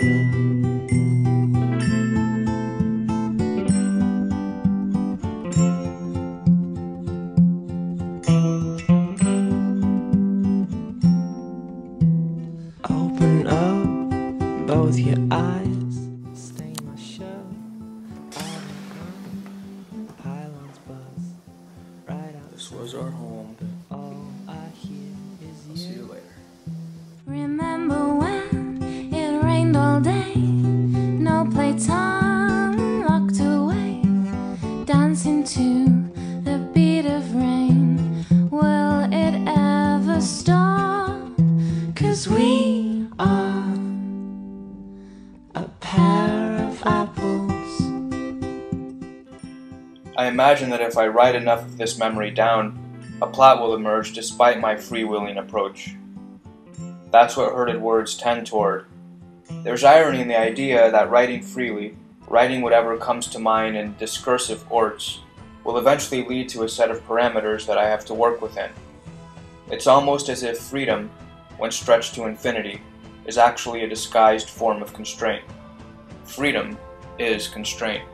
Open up both your eyes. Stay my show. Pylons buzz right out. This was our home. Playtime, locked away. Dancing to the beat of rain. Will it ever stop? Cause we are a pair of apples. I imagine that if I write enough of this memory down, a plot will emerge despite my freewheeling approach. That's what herded words tend toward. There's irony in the idea that writing freely, writing whatever comes to mind in discursive orts, will eventually lead to a set of parameters that I have to work within. It's almost as if freedom, when stretched to infinity, is actually a disguised form of constraint. Freedom is constraint.